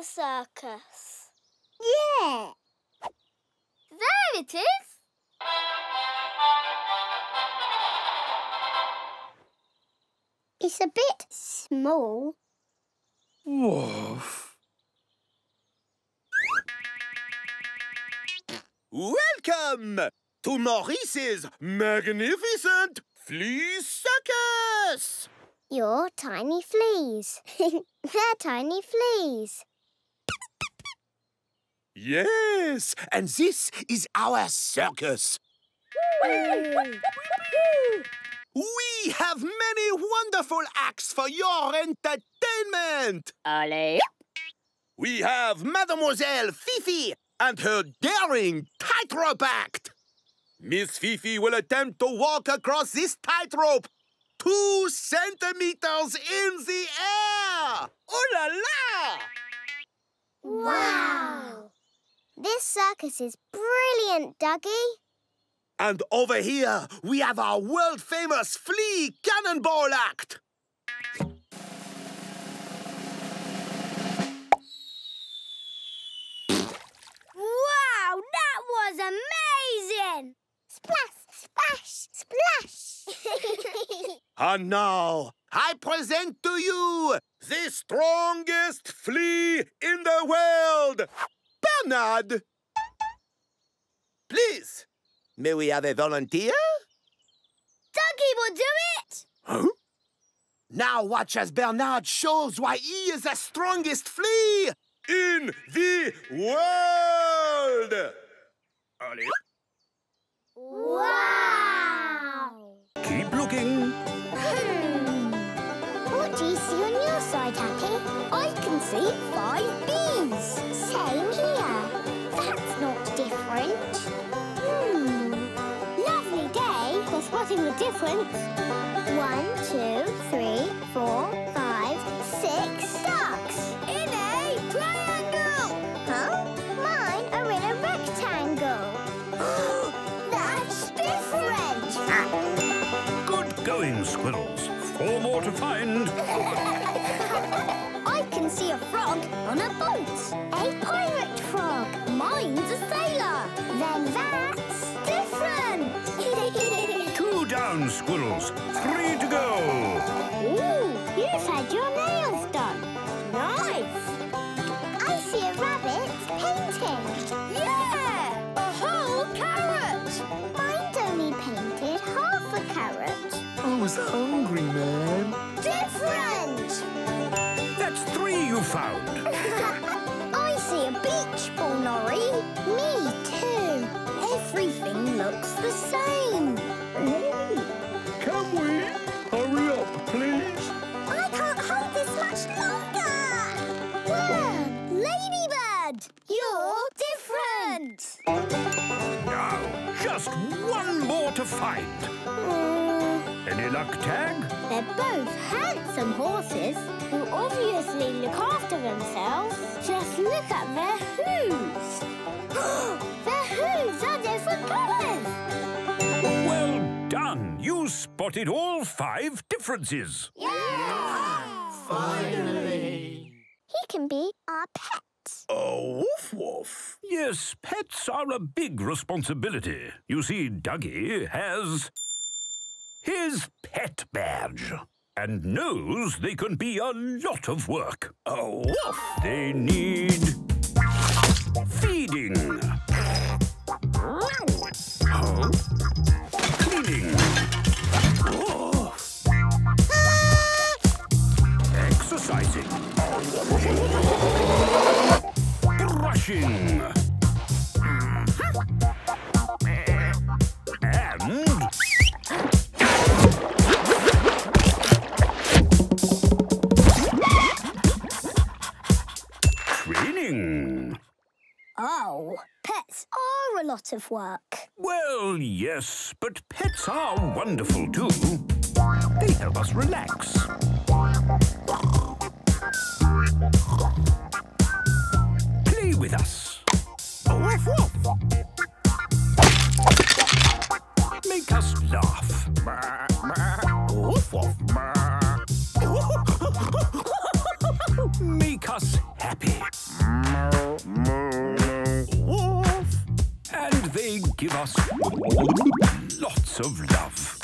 the circus? Yeah. There it is. It's a bit small. Woof. Welcome to Maurice's magnificent flea circus! You're tiny fleas. They're tiny fleas. Yes, and this is our circus. We have many wonderful acts for your entertainment. Allez. We have Mademoiselle Fifi and her daring tightrope act. Miss Fifi will attempt to walk across this tightrope two centimeters in the air. Oh la la! Wow! This circus is brilliant, Duggee. And over here, we have our world famous flea cannonball act. Wow, that was amazing! Splash, splash, splash. And now, I present to you the strongest flea in the world, Bernard. Please, may we have a volunteer? Duggee will do it! Huh? Now watch as Bernard shows why he is the strongest flea in the world. Allez. wow! Keep looking. Hmm. What do you see on your side, Happy? I can see five bees. Same spotting the difference. One, two, three, four, five, six ducks. In a triangle! Huh? Mine are in a rectangle. That's different. Good going, squirrels. Four more to find. I can see a frog on a boat. A pirate frog. Mine's a sailor. Then that's different. Down, squirrels. Three to go. Ooh, you've had your nails done. Nice! I see a rabbit painting. Yeah! A whole carrot! Mine's only painted half a carrot. Oh, I was hungry, more. Mm, Any luck, Tag? they're both handsome horses who obviously look after themselves. Just look at their hooves. their hooves are different colours. Well done. You spotted all five differences. Yeah! Finally. He can be our pet. Oh, woof woof. Yes, pets are a big responsibility. You see, Duggee has his pet badge and knows they can be a lot of work. Oh, woof. They need feeding, cleaning, exercising, training. Oh, pets are a lot of work. Well, yes, but pets are wonderful too. They help us relax with us. Woof woof. Make us laugh. Woof woof. Make us happy. Woof. And they give us lots of love.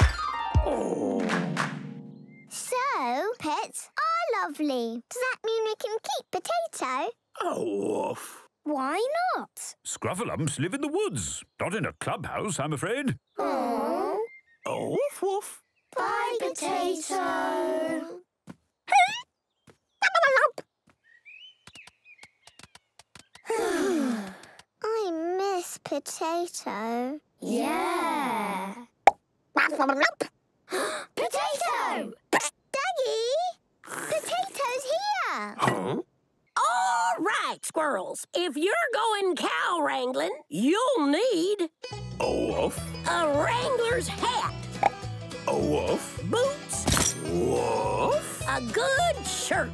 So, pets are lovely. Does that mean we can keep Potato? Oh, woof. Why not? Scruffalumps live in the woods, not in a clubhouse, I'm afraid. Aww. Oh, woof, woof. Bye, Potato. I miss Potato. Yeah. Potato! Duggee! Potato's here! Huh? All right, squirrels. If you're going cow wrangling, you'll need Oh, woof. a wrangler's hat, A woof. boots, Woof. a good shirt,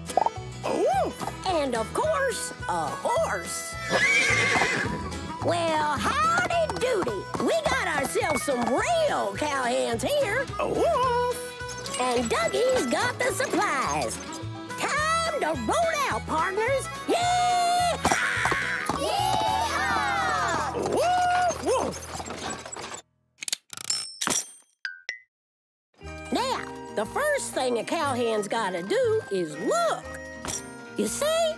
Oh, woof. and of course, a horse. well, howdy doody. We got ourselves some real cowhands here, Oh, woof. and Duggee's got the supplies. To roll out, partners. Yeah! Yeehaw! Woof, woof. Now, the first thing a cowhand's gotta do is look. You see?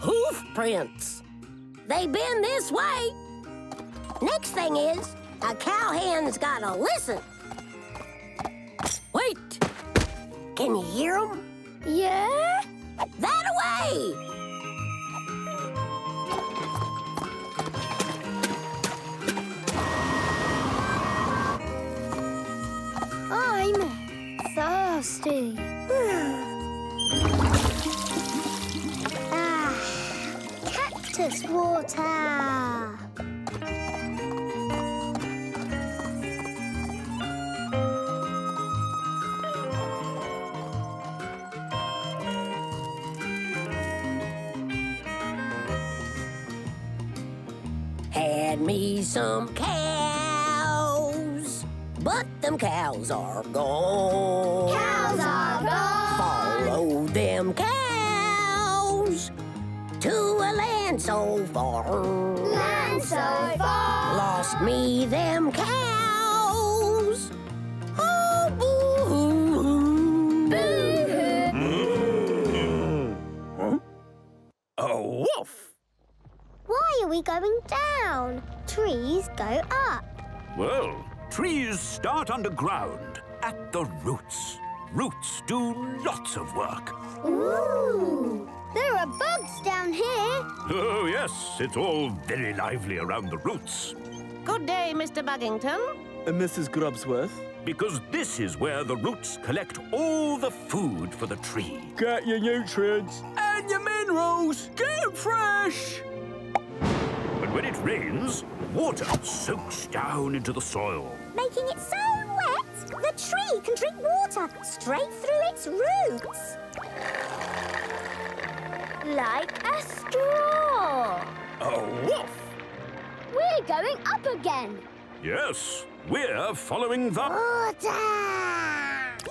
Hoof prints. They been this way. Next thing is, a cowhand's gotta listen. Wait. Can you hear them? Yeah? That away! I'm thirsty. Ah, cactus water. Some cows, but them cows are gone. Cows are gone. Follow them cows to a land so far. Land so far. Lost me them cows. Oh, boo-hoo. Oh, hmm? woof. Why are we going down? Trees go up. Well, trees start underground, at the roots. Roots do lots of work. Ooh. There are bugs down here. Oh, yes, it's all very lively around the roots. Good day, Mr. Buggington. Uh, Mrs. Grubsworth, Because this is where the roots collect all the food for the tree. get your nutrients and your minerals. Get 'em fresh. But when it rains, water soaks down into the soil. Making it so wet, the tree can drink water straight through its roots. Like a straw. Oh, woof. We're going up again. Yes, we're following the... Water!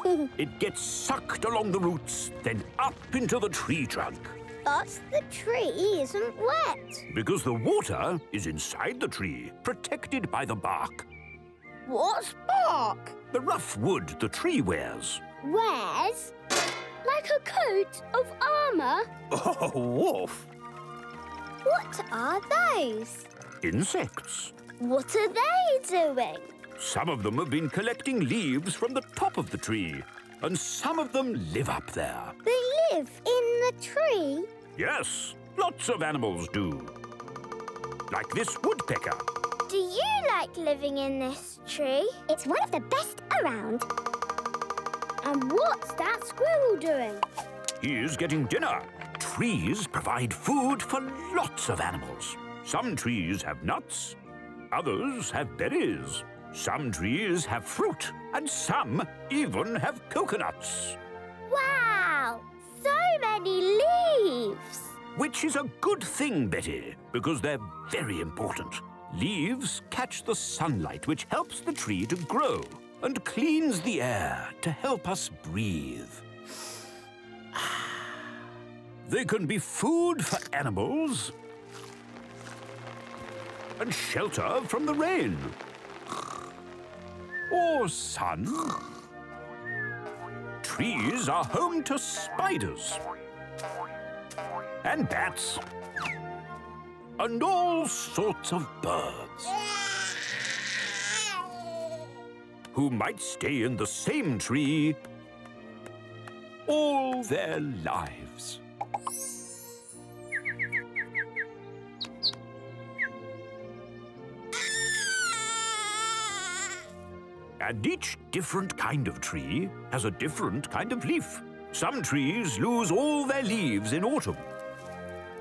It gets sucked along the roots, then up into the tree trunk. But the tree isn't wet. Because the water is inside the tree, protected by the bark. What's bark? The rough wood the tree wears. Wears? Like a coat of armour? Oh, woof. What are those? Insects. What are they doing? Some of them have been collecting leaves from the top of the tree, and some of them live up there. They live in the tree. Yes, lots of animals do. Like this woodpecker. Do you like living in this tree? It's one of the best around. And what's that squirrel doing? He is getting dinner. Trees provide food for lots of animals. Some trees have nuts, others have berries. Some trees have fruit, and some even have coconuts. Wow! So many leaves! Which is a good thing, Betty, because they're very important. Leaves catch the sunlight, which helps the tree to grow and cleans the air to help us breathe. They can be food for animals and shelter from the rain. Or sun. Trees are home to spiders and bats and all sorts of birds who might stay in the same tree all their lives. And each different kind of tree has a different kind of leaf. Some trees lose all their leaves in autumn,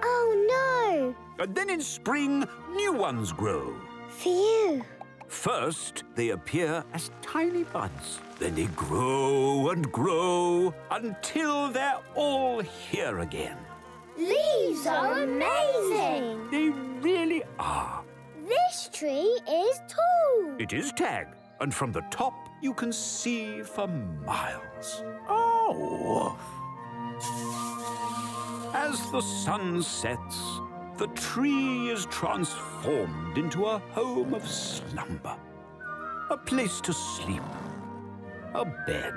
Oh no! and then in spring, new ones grow. no! Phew! First, they appear as tiny buds. Then they grow and grow until they're all here again. Leaves are amazing! They really are. This tree is tall. It is Tag, and from the top you can see for miles. Oh, As the sun sets, the tree is transformed into a home of slumber, a place to sleep, a bed,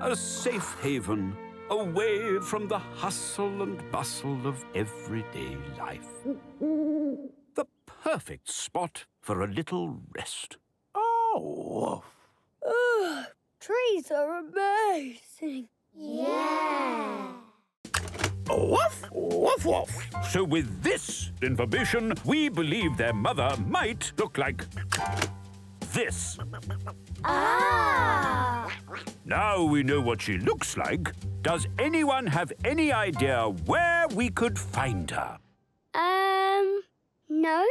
a safe haven away from the hustle and bustle of everyday life. The perfect spot for a little rest. Oh. Trees are amazing. Yeah. Woof, woof, woof. So, with this information, we believe their mother might look like this. Ah! Now we know what she looks like. Does anyone have any idea where we could find her? Um, no?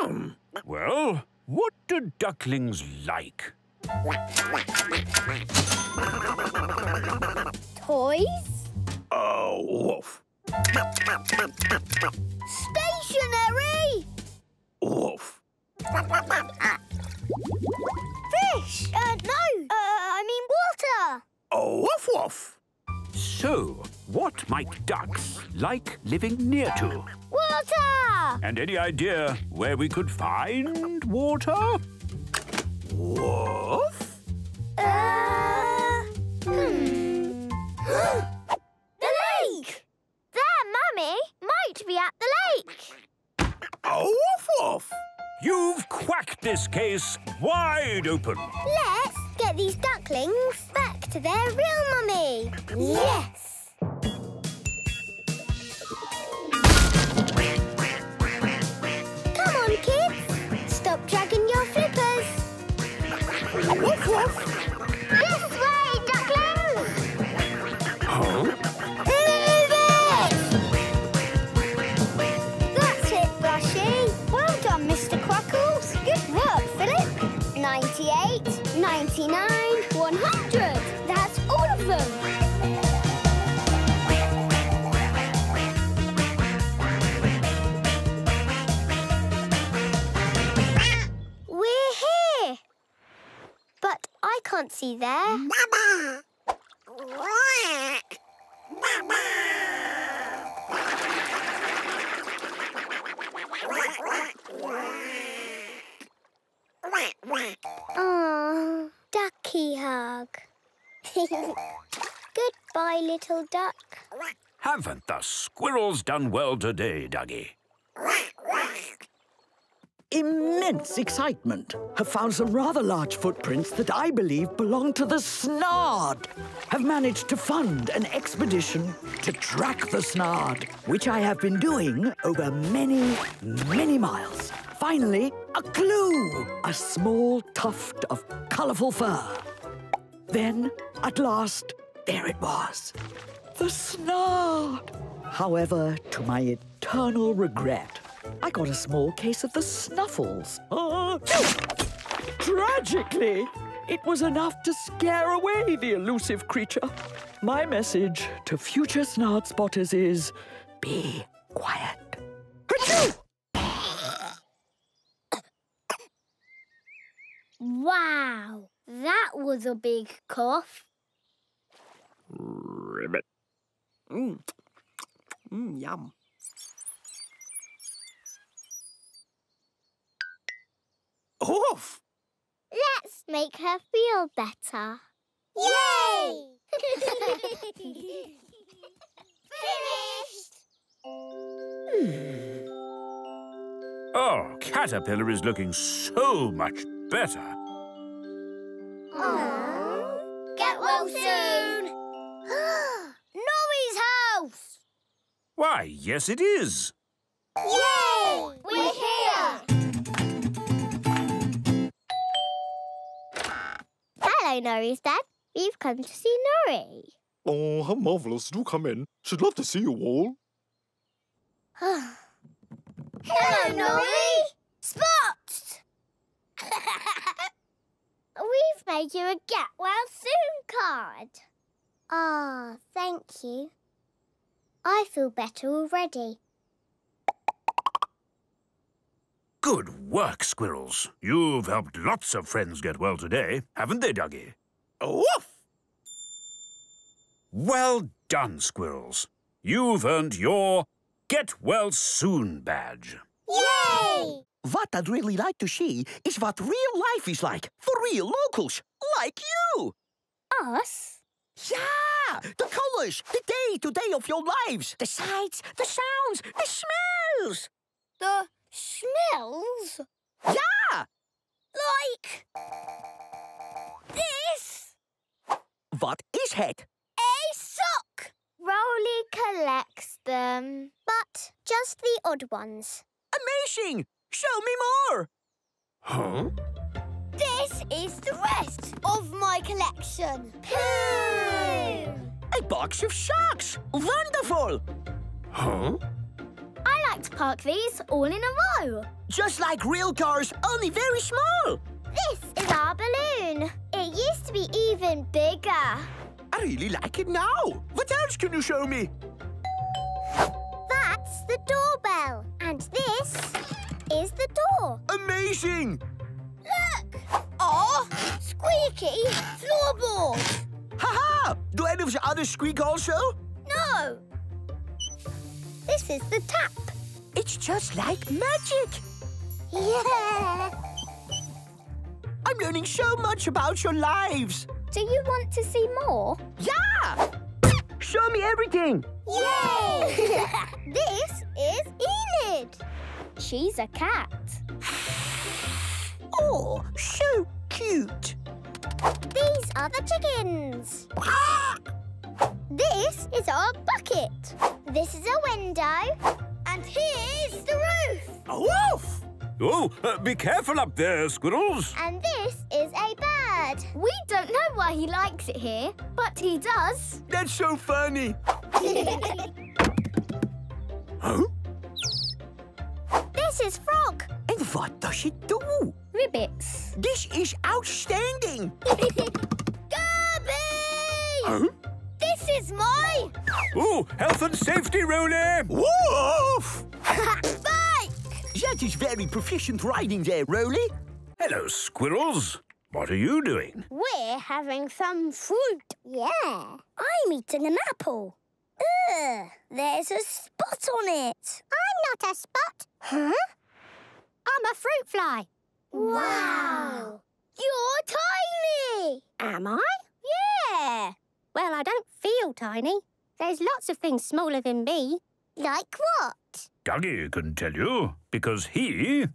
Um, Well, what do ducklings like? Toys? Oh, woof, Stationery? woof. Fish? Uh, no. Uh, I mean water. Oh, woof, woof. So, what might ducks like living near to? Water! And any idea where we could find water? Woof. Uh, hmm. the lake! There, Mummy. Might be at the lake. Oh, woof, woof. You've quacked this case wide open. Let's get these ducklings back to their real mummy. Yes. Come on, kids. Stop dragging your flippers. This way, ducklings. Move it! That's it, Brushy. Well done, Mr. Cruckles. Good work, Philip. 98, 99, I can't see there. Oh, ducky hug. Goodbye, little duck. Haven't the squirrels done well today, Duggee? Immense excitement. Have found some rather large footprints that I believe belong to the Snard. Have managed to fund an expedition to track the Snard, which I have been doing over many, many miles. Finally, a clue! A small tuft of colourful fur. Then, at last, there it was. The Snard! However, to my eternal regret, I got a small case of the snuffles. Ah! Tragically, it was enough to scare away the elusive creature. My message to future Snard spotters is be quiet. Wow, that was a big cough. Ribbit. Mmm. Mmm, yum. Oof. Let's make her feel better. Yay! Finished! Hmm. Oh, Caterpillar is looking so much better. Aww. Get well soon! Norrie's house! Why, yes, it is. Yay! We're here! Hello, Norrie's dad. We've come to see Norrie. Oh, how marvellous. Do come in. Should love to see you all. Hello, Norrie! Spots! We've made you a get well soon card. Ah, thank you. I feel better already. Good work, Squirrels. You've helped lots of friends get well today, haven't they, Duggee? Woof! Well done, Squirrels. You've earned your Get Well Soon badge. Yay! What I'd really like to see is what real life is like for real locals, like you. Us? Yeah, the colors, the day-to-day of your lives, the sights, the sounds, the smells. The smells? Yeah, Like... this? what is it? A sock! Roly collects them, but just the odd ones. Amazing! Show me more. Huh? This is the rest of my collection. Pooh! A box of socks. Wonderful. Huh? I like to park these all in a row. Just like real cars, only very small. This is our balloon. It used to be even bigger. I really like it now. What else can you show me? That's the doorbell. And this is the door. Amazing! Look! Oh, squeaky floorboard. Ha ha! Do any of the others squeak also? No. This is the tap. It's just like magic. Yeah. I'm learning so much about your lives. Do you want to see more? Yeah! Show me everything. Yay! this is Enid. She's a cat. Oh, so cute. These are the chickens. this is our bucket. This is a window. And here's the roof. A wolf! Oh, uh, be careful up there, Squirrels. And this is a bird. We don't know why he likes it here, but he does. That's so funny. Huh? This is Frog. And what does it do? Ribbits. This is outstanding. my Oh, health and safety, Roly. Wolf! bike. That is very proficient riding there, Roly. Hello, Squirrels. What are you doing? We're having some fruit. Yeah. I'm eating an apple. Ugh, there's a spot on it. I'm not a spot. Huh? I'm a fruit fly. Wow. You're tiny. Am I? Yeah. Well, I don't feel tiny. There's lots of things smaller than me. Like what? Duggee can tell you, because he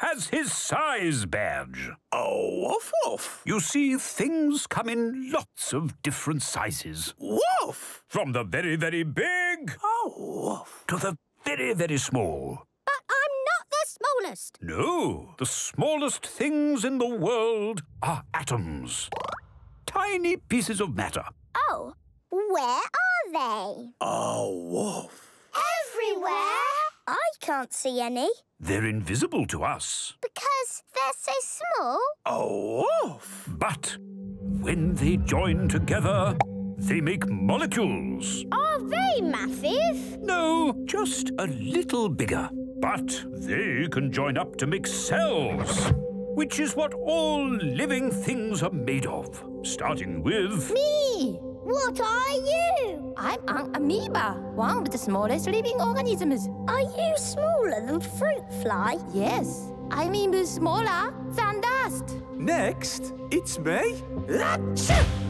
has his size badge. Oh, woof woof. You see, things come in lots of different sizes. Woof! From the very, very big Oh, woof. to the very, very small. But I'm not the smallest. No, the smallest things in the world are atoms. Tiny pieces of matter. Oh, where are they? Oh, woof. Everywhere. I can't see any They're invisible to us. because they're so small. Oh, woof. But when they join together, they make molecules. Are they massive? No, just a little bigger. But they can join up to make cells, which is what all living things are made of. Starting with. Me. What are you? I'm an amoeba, one of the smallest living organisms. Are you smaller than fruit fly? Yes, I'm even smaller than dust. Next, it's me.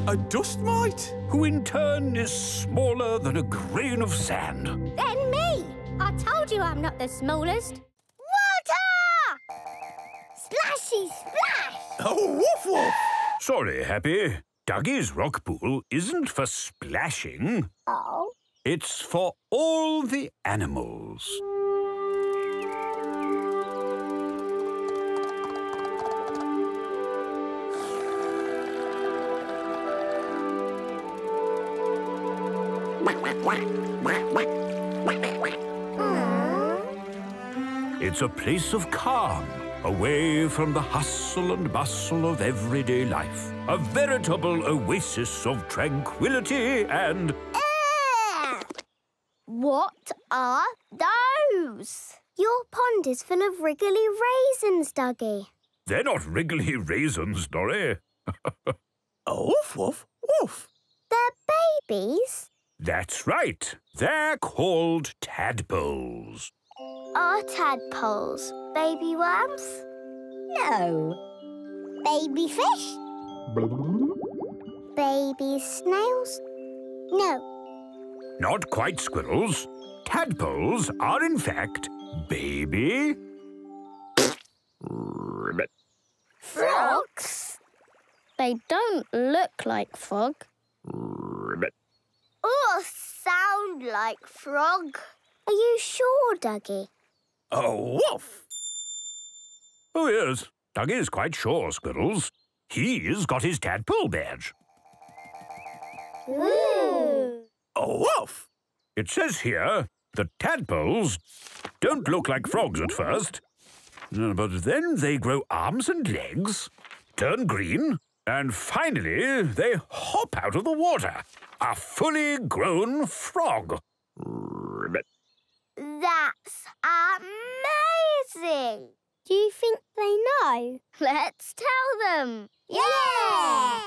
A dust mite. Who in turn is smaller than a grain of sand. Then me. I told you I'm not the smallest. Water! Splashy splash! Oh, woof woof! Sorry, Happy. Duggee's rock pool isn't for splashing. Oh. It's for all the animals. Hmm. It's a place of calm, away from the hustle and bustle of everyday life. A veritable oasis of tranquility and Air! What are those? Your pond is full of wriggly raisins, Duggee. they're not wriggly raisins, Dory. Oh, woof woof woof! They're babies. That's right. They're called tadpoles. Are tadpoles baby worms? No. Baby fish? Baby snails? No. Not quite squirrels. Tadpoles are, in fact, baby. Frogs? They don't look like frog. Or sound like frog. Are you sure, Duggee? Oh, wolf! Oh, yes. Duggee is quite sure, squirrels. He's got his tadpole badge. Ooh. Oh, woof! It says here that tadpoles don't look like frogs at first, uh, but then they grow arms and legs, turn green, and finally they hop out of the water. A fully grown frog. That's amazing! Do you think they know? Let's tell them! Yeah!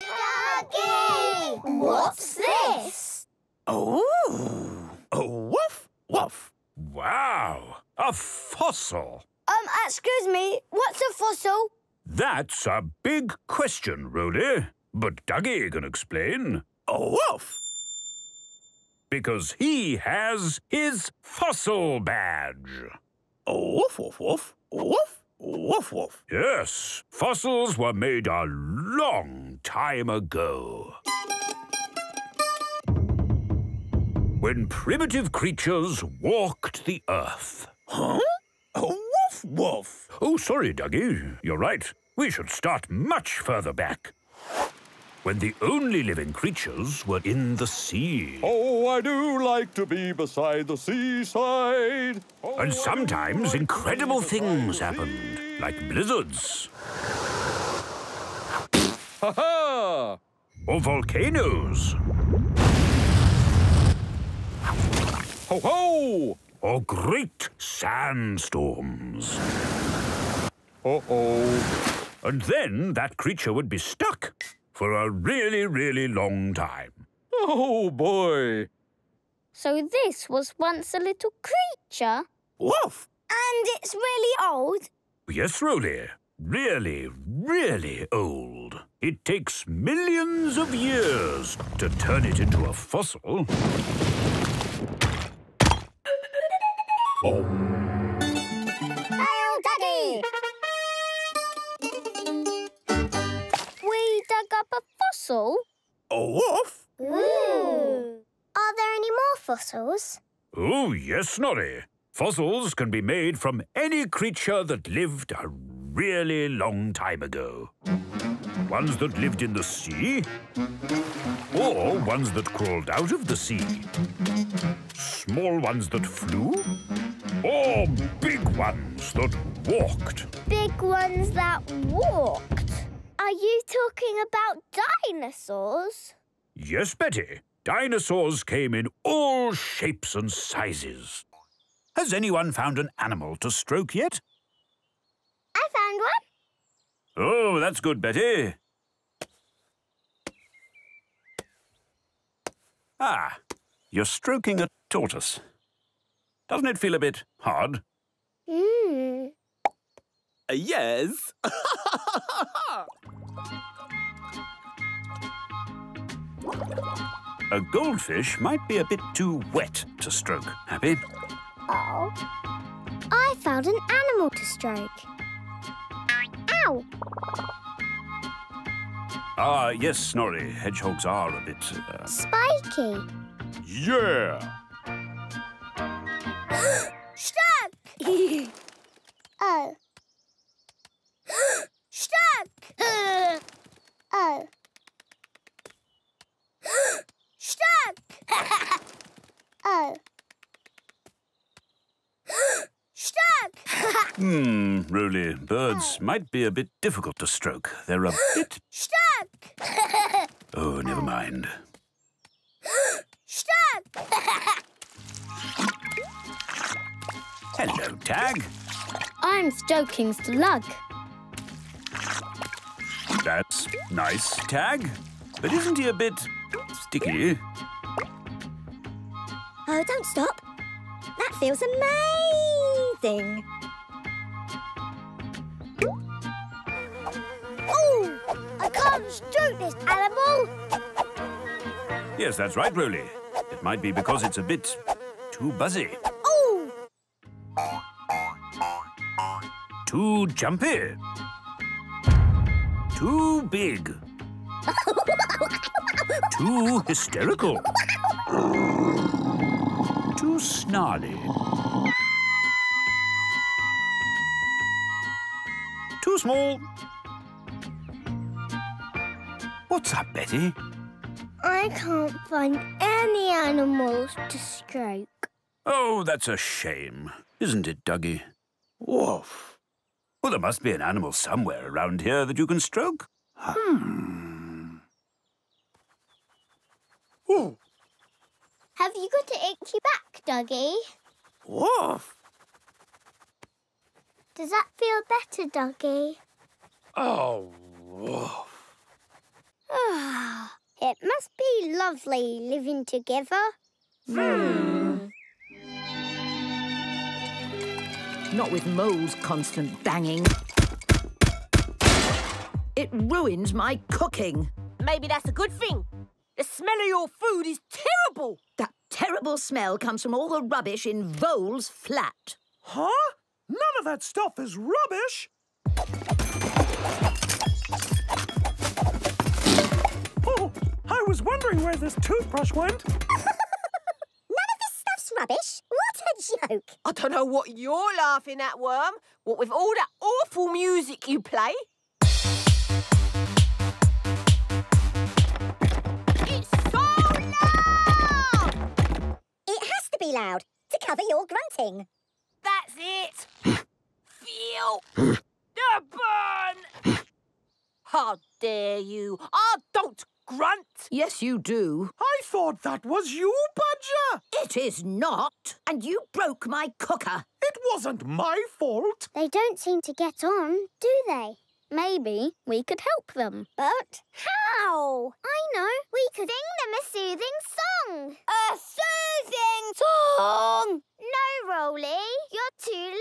Duggee! What's this? Oh! A woof woof! Wow, a fossil. Um, excuse me, what's a fossil? That's a big question, Roly. But Duggee can explain. A woof! Because he has his fossil badge. Woof woof woof! Woof woof woof! Yes, fossils were made a long time ago. When primitive creatures walked the earth. Huh? Oh, woof woof! Oh, sorry, Duggee. You're right. We should start much further back. When the only living creatures were in the sea. Oh, I do like to be beside the seaside. Oh, And sometimes like incredible things happened, like blizzards Ha ha! or volcanoes Ho ho! or great sandstorms. Uh oh. And then that creature would be stuck for a really, really long time. Oh boy. So this was once a little creature? Woof! And it's really old. Yes, Roly. Really, really old. It takes millions of years to turn it into a fossil. Hail, Oh! Ooh. Are there any more fossils? Oh, yes, Norrie. Fossils can be made from any creature that lived a really long time ago. Ones that lived in the sea, or ones that crawled out of the sea. Small ones that flew, or big ones that walked. Big ones that walked. Are you talking about dinosaurs? Yes, Betty. Dinosaurs came in all shapes and sizes. Has anyone found an animal to stroke yet? I found one. Oh, that's good, Betty. Ah, you're stroking a tortoise. Doesn't it feel a bit hard? Hmm. yes. A goldfish might be a bit too wet to stroke, Happy. Oh. I found an animal to stroke. Ow! Ah, yes, Snorri. Hedgehogs are a bit. Uh... Spiky. yeah. Stuck! Oh. Stuck! Oh. Stuck! Oh. Stuck! Hmm, Roly, birds might be a bit difficult to stroke. They're a bit. Stuck! Oh, never mind. Stuck! Hello, Tag. I'm stroking Slug. That's nice, Tag. But isn't he a bit sticky? Oh, don't stop. That feels amazing. Oh, I can't stroke this animal. Yes, that's right, Roly. It might be because it's a bit too buzzy, Oh, too jumpy, too big, too hysterical, snarly, too small. What's up, Betty? I can't find any animals to stroke. Oh, that's a shame, isn't it, Duggee? Woof. Well, there must be an animal somewhere around here that you can stroke. Hmm. Ooh. Have you got an itchy back, Duggee? Woof. Does that feel better, Duggee? Oh, woof. it must be lovely living together. Hmm. Not with Mole's constant banging. It ruins my cooking. Maybe that's a good thing. The smell of your food is terrible. That terrible smell comes from all the rubbish in Vole's flat. Huh? None of that stuff is rubbish. Oh, I was wondering where this toothbrush went. None of this stuff's rubbish. What a joke. I don't know what you're laughing at, Worm. What with all that awful music you play? Be loud to cover your grunting. That's it. Feel the burn. How dare you? I don't grunt. Yes, you do. I thought that was you, Badger. It is not. And you broke my cooker. It wasn't my fault. They don't seem to get on, do they? Maybe we could help them. But how? I know. We could sing them a soothing song. A soothing song! No, Roly. You're too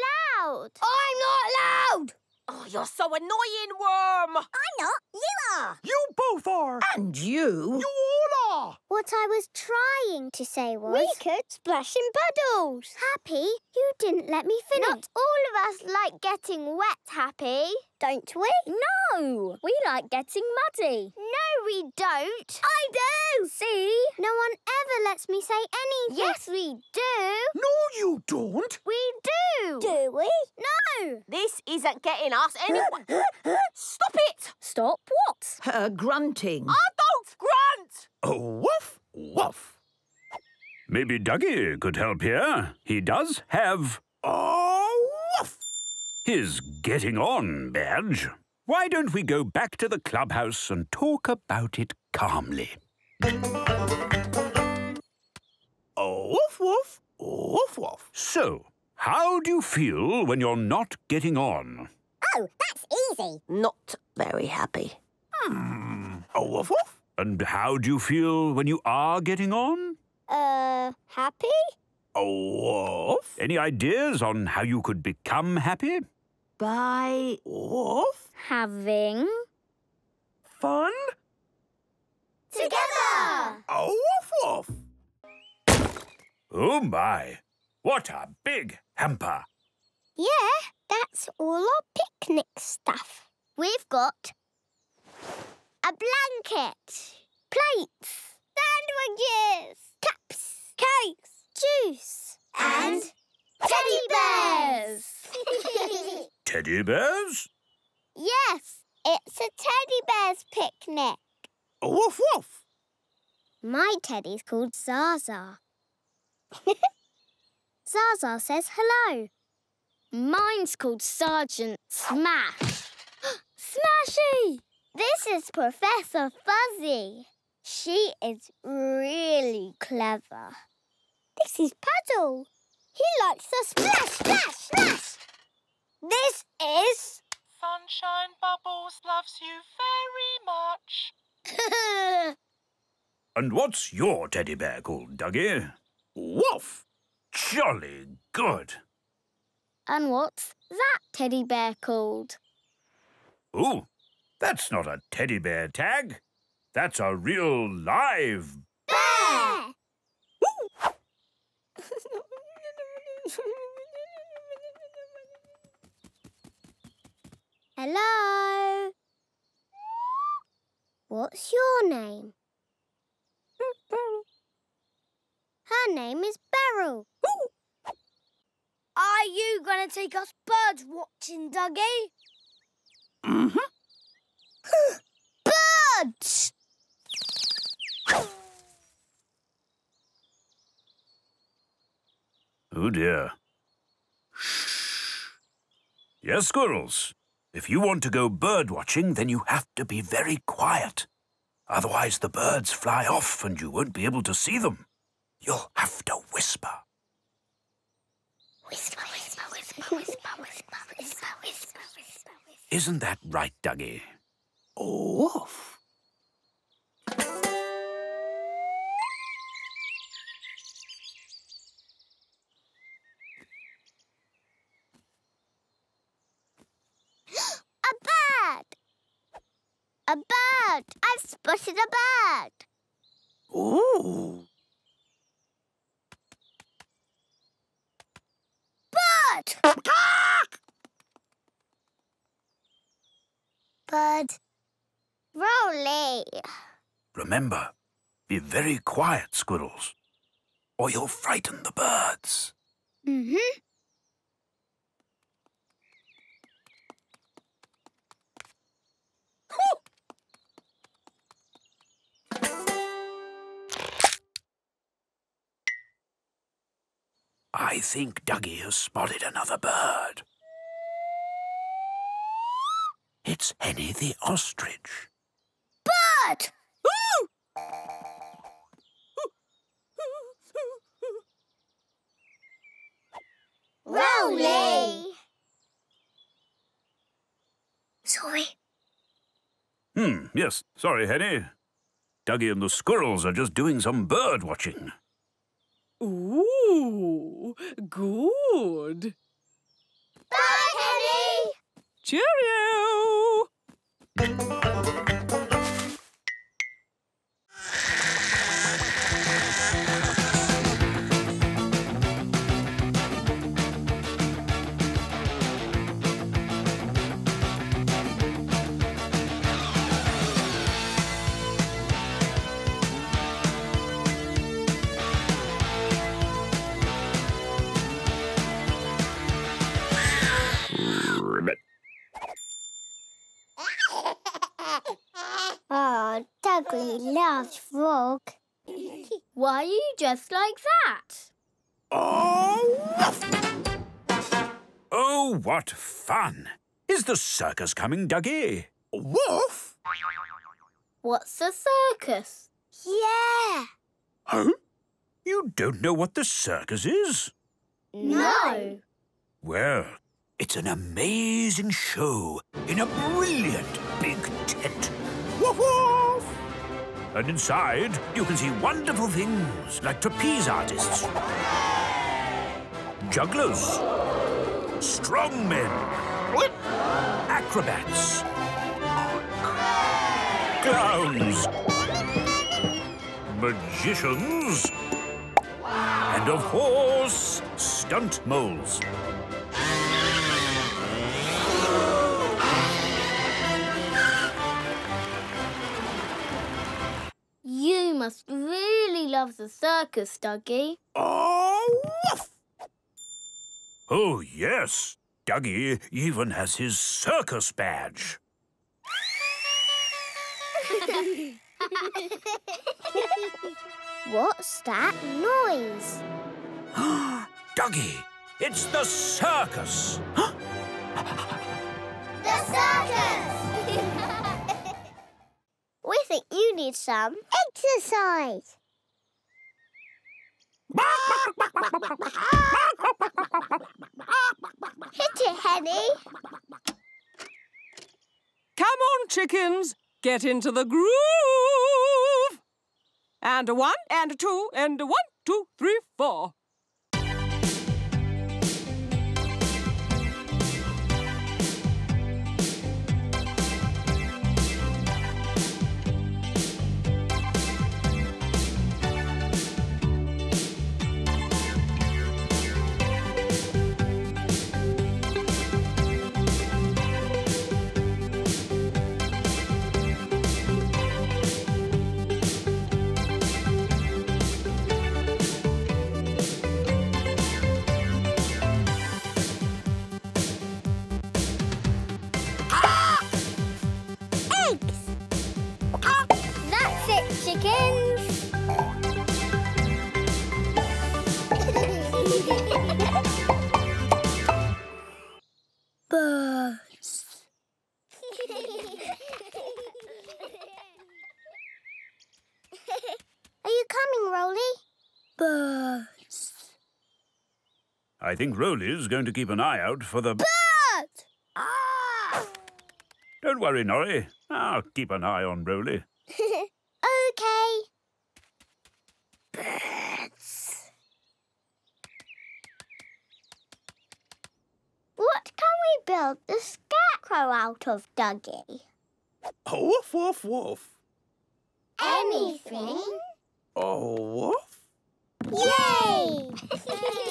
loud. I'm not loud! Oh, you're so annoying, Worm. I'm not. You are. You both are. And you? You all are. What I was trying to say was... We could splash in puddles. Happy, you didn't let me finish. Not all of us like getting wet, Happy. Don't we? No, we like getting muddy. No, we don't. I do! See? No one ever lets me say anything. Yes, we do. No, you don't. We do. Do we? No. This isn't getting us anywhere. Stop it! Stop what? Her grunting. I don't grunt! Oh, woof, woof. Maybe Duggee could help here. He does have Oh, woof. His getting on badge. Why don't we go back to the clubhouse and talk about it calmly? Oh, woof, woof. Woof, woof. So, how do you feel when you're not getting on? Oh, that's easy. Not very happy. Oh, woof, woof. And how do you feel when you are getting on? Uh, happy? Oh, woof. Any ideas on how you could become happy? By Woof? having Fun? together. Oh, woof woof. Oh my! What a big hamper! Yeah, that's all our picnic stuff. We've got a blanket, plates, sandwiches, cups, cakes, juice, And teddy bears. Teddy bears? yes, it's a teddy bear's picnic. Woof woof. My teddy's called Zaza. Zaza says hello. Mine's called Sergeant Smash. Smashy! This is Professor Fuzzy. She is really clever. This is Puddle. He likes to splash, splash, splash. This is... Sunshine Bubbles loves you very much. And what's your teddy bear called, Duggee? Woof. Jolly good. and what's that teddy bear called? Ooh, that's not a teddy bear tag. That's a real live. Bear! Hello? What's your name? Her name is Beryl. Are you going to take us bird watching, Duggee? Mm-hmm. Birds! Oh dear. Shh. Yes, squirrels. If you want to go bird watching, then you have to be very quiet. Otherwise the birds fly off and you won't be able to see them. You'll have to whisper. Whisper, whisper, whisper, whisper, whisper, whisper, whisper, whisper. Isn't that right, Duggee? Oof. woof. A bird! I've spotted a bird! Ooh. Bird! Bird. Roly. Remember, be very quiet, squirrels, or you'll frighten the birds. Mm-hmm. I think Duggee has spotted another bird. It's Henny the ostrich. Bird! Roly! Sorry. Hmm, yes, sorry, Henny. Duggee and the squirrels are just doing some bird watching. Ooh. Good. Bye, Henny! Cheerio. Why are you just like that? Oh, Oh, what fun! Is the circus coming, Duggee? woof. What's a circus? Yeah. Huh? You don't know what the circus is? No. Well, it's an amazing show in a brilliant big tent. Woof woof. And inside, you can see wonderful things like trapeze artists, jugglers, strongmen, acrobats, clowns, magicians, and of course, stunt moles. Must really love the circus, Duggee. Oh, woof! Oh, yes. Duggee even has his circus badge. What's that noise? Duggee, it's the circus. The circus! We think you need some exercise. Hit it, Henny. Come on, chickens. Get into the groove. And a one, and a two, and a one, two, three, four. I think Roly's going to keep an eye out for the... Bird! Ah! Don't worry, Norrie. I'll keep an eye on Roly. okay. Birds. What can we build the scarecrow out of, Duggee? Woof, woof, woof. Anything? Oh, woof? Yay!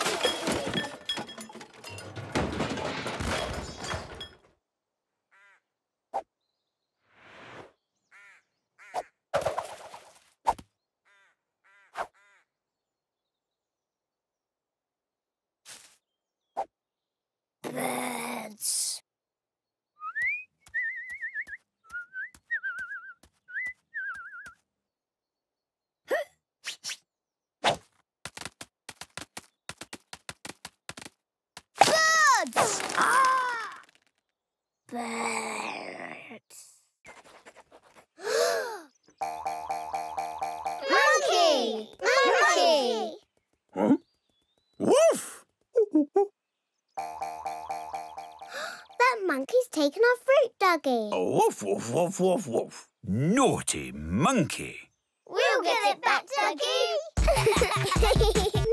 woof, woof, woof, woof, woof. Naughty monkey. We'll get it back, Duggee.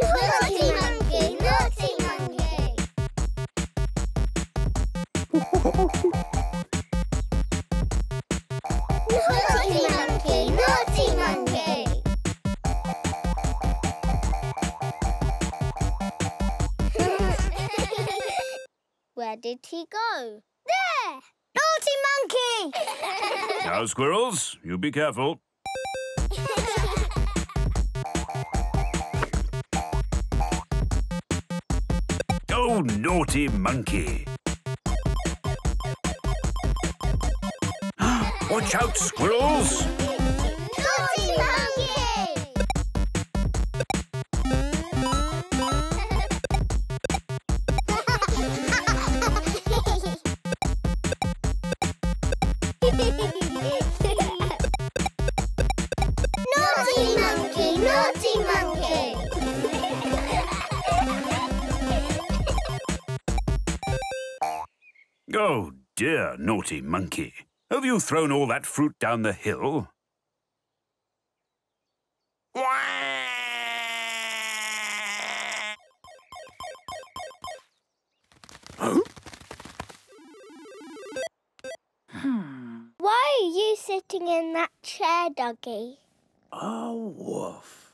naughty monkey, naughty monkey. naughty monkey, naughty monkey. Where did he go? There! Naughty monkey! Now, squirrels, you be careful. Oh, naughty monkey. Watch out, squirrels! Naughty monkey! Dear, naughty monkey. Have you thrown all that fruit down the hill? Huh? Hmm. Why are you sitting in that chair, Duggee? A wolf.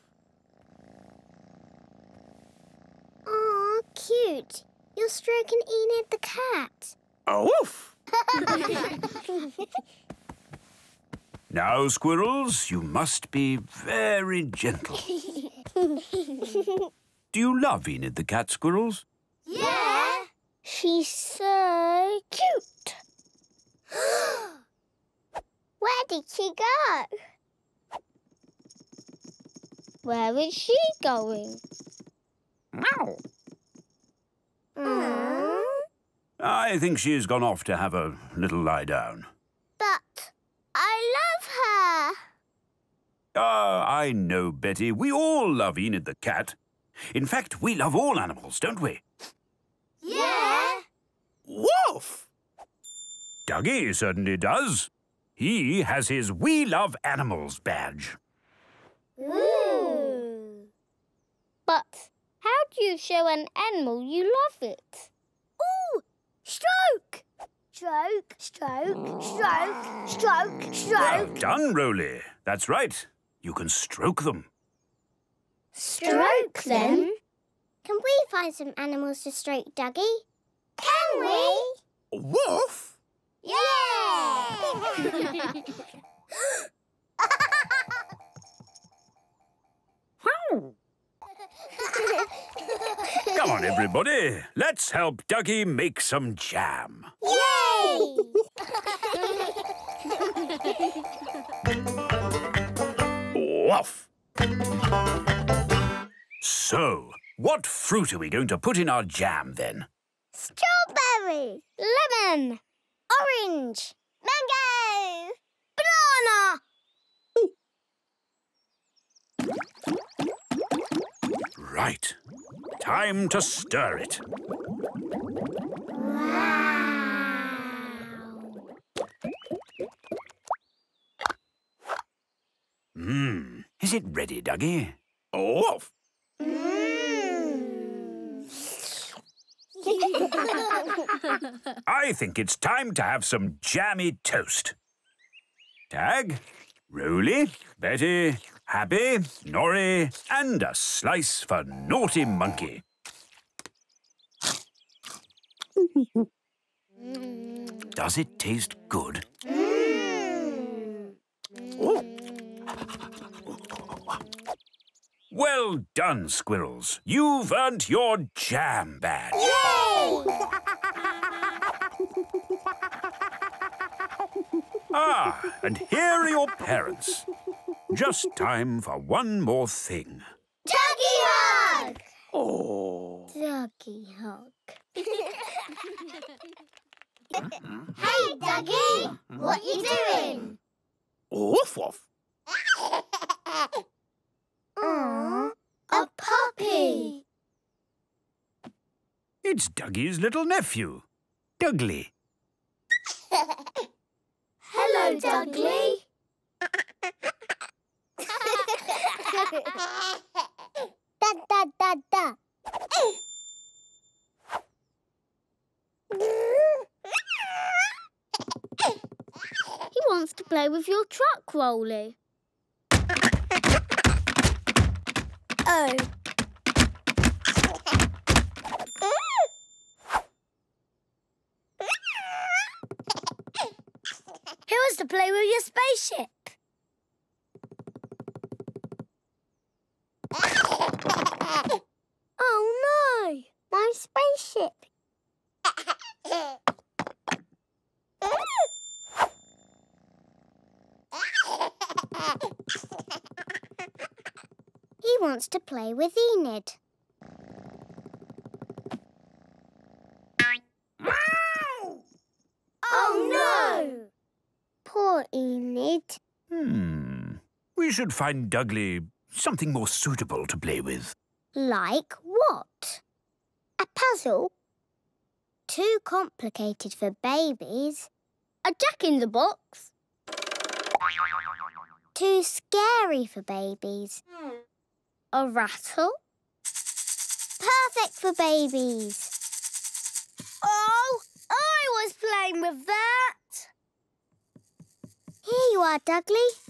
Aw, cute. You're stroking Enid the cat. A wolf. Now, squirrels, you must be very gentle. Do you love Enid the cat, squirrels? Yeah. She's so cute. Where did she go? Where is she going? Meow. Mm. I think she's gone off to have a little lie down. But I love her. Ah, I know, Betty. We all love Enid the cat. In fact, we love all animals, don't we? Yeah. Wolf. Duggee certainly does. He has his We Love Animals badge. Ooh. But how do you show an animal you love it? Ooh, stroke. Stroke, stroke, stroke, stroke, Well stroke. done, Roly. That's right. You can stroke them. Stroke them? Can we find some animals to stroke, Duggee? Can we? A wolf. Yeah! Come on, everybody. Let's help Duggee make some jam. Yay! Woof. So, what fruit are we going to put in our jam then? Strawberry, lemon, orange, mango, banana. Right. Time to stir it. Mmm. Is it ready, Duggee? Wolf. I think it's time to have some jammy toast. Tag, Roly, Betty, Happy, Norrie, and a slice for Naughty Monkey. Does it taste good? Oh. Well done, squirrels. You've earned your jam badge. Ah, and here are your parents. Just time for one more thing. Duggee hug! Oh. Duggee hug. Hey, Duggee, what you doing? Woof woof. Aww, a puppy. It's Duggee's little nephew, Dougley. Hello, Duggee. da da da da. He wants to play with your truck, Roly. Oh. Who wants to play with your spaceship? oh no! My spaceship. he wants to play with Enid. Oh no! Poor Enid. Hmm. We should find Dougley something more suitable to play with. Like what? A puzzle? Too complicated for babies. A jack in the box. Too scary for babies. A rattle. Perfect for babies. Oh, I was playing with that. Here you are, Dudley.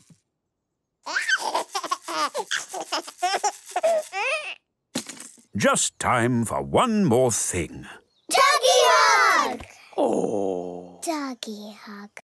Just time for one more thing. Duggee hug! Oh. Duggee hug.